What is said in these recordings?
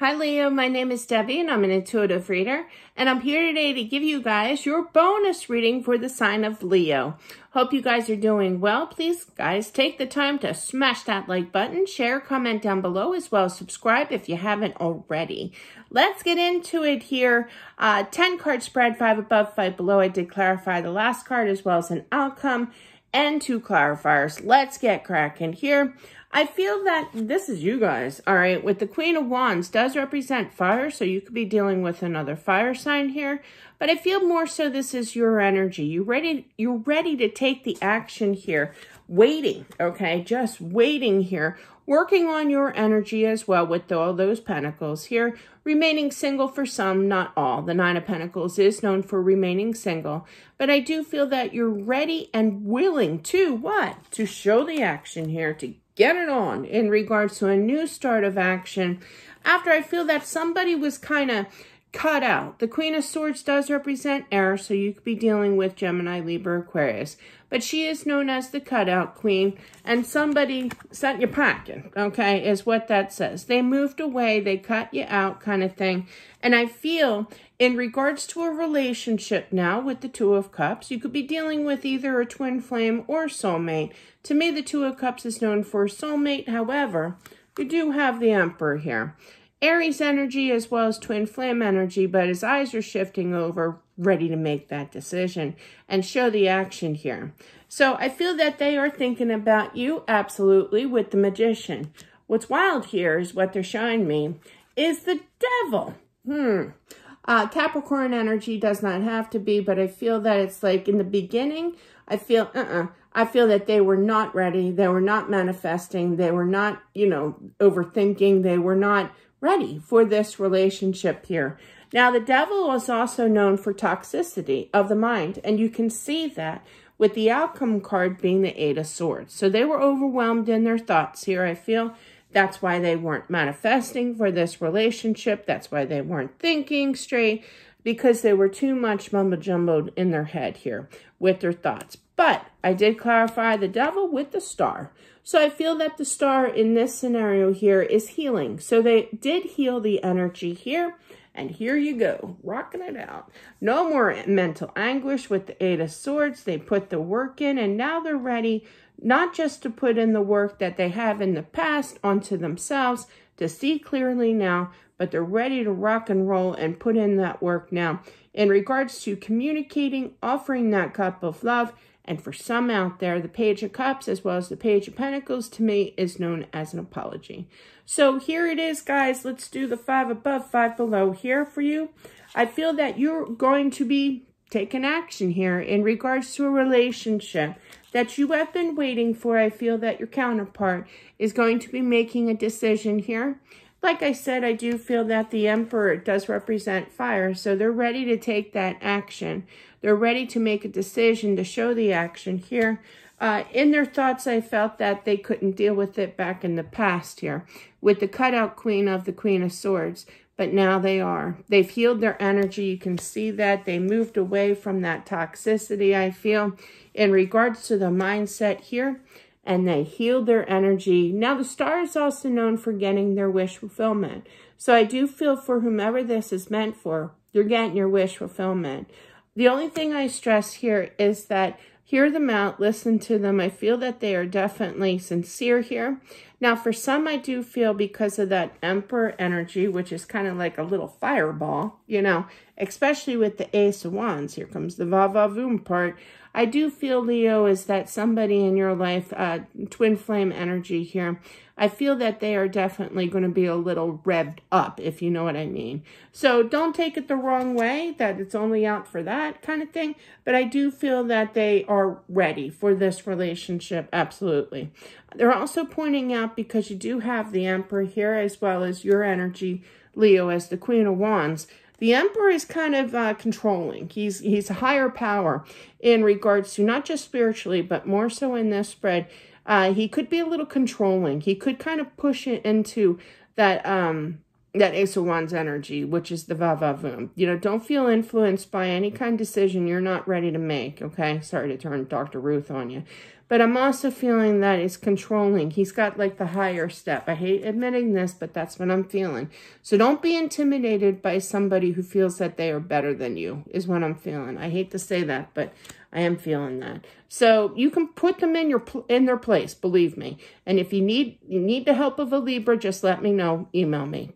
Hi Leo, my name is Debbie and I'm an intuitive reader and I'm here today to give you guys your bonus reading for the sign of Leo. Hope you guys are doing well. Please guys take the time to smash that like button, share, comment down below as well as subscribe if you haven't already. Let's get into it here. Uh, 10 card spread, 5 above, 5 below. I did clarify the last card as well as an outcome and two clarifiers. Let's get cracking here. I feel that this is you guys, all right, with the Queen of Wands does represent fire, so you could be dealing with another fire sign here, but I feel more so this is your energy. You ready you're ready to take the action here. Waiting, okay? Just waiting here. Working on your energy as well with all those pentacles here. Remaining single for some, not all. The Nine of Pentacles is known for remaining single. But I do feel that you're ready and willing to what? To show the action here, to get it on in regards to a new start of action after I feel that somebody was kind of cut out. The Queen of Swords does represent air, so you could be dealing with Gemini, Libra, Aquarius. But she is known as the cutout queen, and somebody sent you packing, okay, is what that says. They moved away, they cut you out kind of thing. And I feel in regards to a relationship now with the Two of Cups, you could be dealing with either a twin flame or soulmate. To me, the Two of Cups is known for soulmate. However, you do have the Emperor here. Aries energy as well as twin flame energy, but his eyes are shifting over, ready to make that decision and show the action here. So I feel that they are thinking about you, absolutely, with the magician. What's wild here is what they're showing me is the devil. Hmm. Uh, Capricorn energy does not have to be, but I feel that it's like in the beginning, I feel, uh-uh, I feel that they were not ready. They were not manifesting. They were not, you know, overthinking. They were not ready for this relationship here. Now, the devil is also known for toxicity of the mind, and you can see that with the outcome card being the Eight of Swords. So they were overwhelmed in their thoughts here, I feel. That's why they weren't manifesting for this relationship. That's why they weren't thinking straight because they were too much mumbo-jumboed in their head here with their thoughts. But I did clarify the devil with the star. So I feel that the star in this scenario here is healing. So they did heal the energy here. And here you go, rocking it out. No more mental anguish with the Eight of Swords. They put the work in and now they're ready not just to put in the work that they have in the past onto themselves to see clearly now, but they're ready to rock and roll and put in that work now. In regards to communicating, offering that cup of love, and for some out there, the Page of Cups as well as the Page of Pentacles to me is known as an apology. So here it is, guys. Let's do the five above, five below here for you. I feel that you're going to be taking action here in regards to a relationship that you have been waiting for. I feel that your counterpart is going to be making a decision here. Like I said, I do feel that the Emperor does represent fire, so they're ready to take that action. They're ready to make a decision to show the action here. Uh, in their thoughts, I felt that they couldn't deal with it back in the past here with the cutout queen of the Queen of Swords, but now they are. They've healed their energy. You can see that they moved away from that toxicity, I feel, in regards to the mindset here and they healed their energy. Now, the star is also known for getting their wish fulfillment. So I do feel for whomever this is meant for, you're getting your wish fulfillment. The only thing I stress here is that hear them out, listen to them. I feel that they are definitely sincere here. Now, for some, I do feel because of that Emperor energy, which is kind of like a little fireball, you know, especially with the Ace of Wands. Here comes the va-va-voom part. I do feel, Leo, is that somebody in your life, uh, twin flame energy here, I feel that they are definitely going to be a little revved up, if you know what I mean. So don't take it the wrong way, that it's only out for that kind of thing. But I do feel that they are ready for this relationship, absolutely. They're also pointing out, because you do have the Emperor here, as well as your energy, Leo, as the Queen of Wands, the emperor is kind of uh, controlling. He's he's a higher power in regards to not just spiritually, but more so in this spread. Uh, he could be a little controlling. He could kind of push it into that um that Ace of Wands energy, which is the va-va-voom. You know, don't feel influenced by any kind of decision you're not ready to make, okay? Sorry to turn Dr. Ruth on you. but I'm also feeling that it's controlling. He's got like the higher step. I hate admitting this, but that's what I'm feeling. So don't be intimidated by somebody who feels that they are better than you is what I'm feeling. I hate to say that, but I am feeling that. So you can put them in your in their place, believe me. And if you need you need the help of a Libra, just let me know. Email me.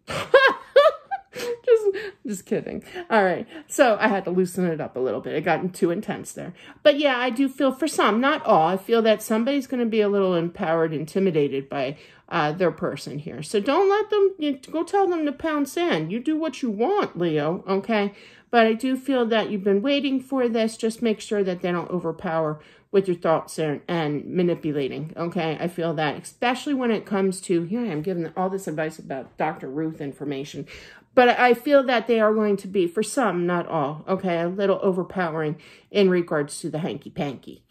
Just, kidding. All right. So I had to loosen it up a little bit. It got too intense there. But yeah, I do feel for some, not all. I feel that somebody's going to be a little empowered, intimidated by uh, their person here. So don't let them, you go tell them to pound sand. You do what you want, Leo, okay? But I do feel that you've been waiting for this. Just make sure that they don't overpower with your thoughts and, and manipulating, okay? I feel that, especially when it comes to, here I am giving all this advice about Dr. Ruth information, but I feel that they are going to be, for some, not all, okay, a little overpowering in regards to the hanky-panky.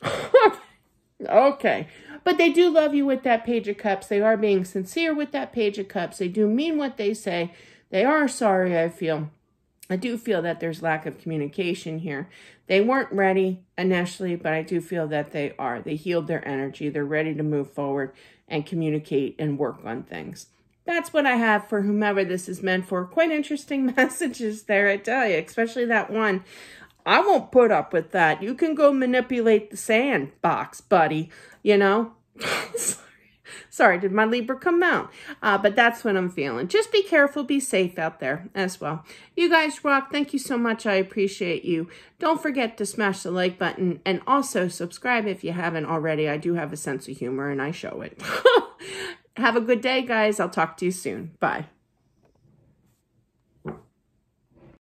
okay, but they do love you with that Page of Cups. They are being sincere with that Page of Cups. They do mean what they say. They are sorry, I feel. I do feel that there's lack of communication here. They weren't ready initially, but I do feel that they are. They healed their energy. They're ready to move forward and communicate and work on things. That's what I have for whomever this is meant for. Quite interesting messages there, I tell you, especially that one. I won't put up with that. You can go manipulate the sandbox, buddy, you know? Sorry, Sorry, did my Libra come out? Uh, but that's what I'm feeling. Just be careful, be safe out there as well. You guys rock. Thank you so much. I appreciate you. Don't forget to smash the like button and also subscribe if you haven't already. I do have a sense of humor and I show it. have a good day, guys. I'll talk to you soon. Bye.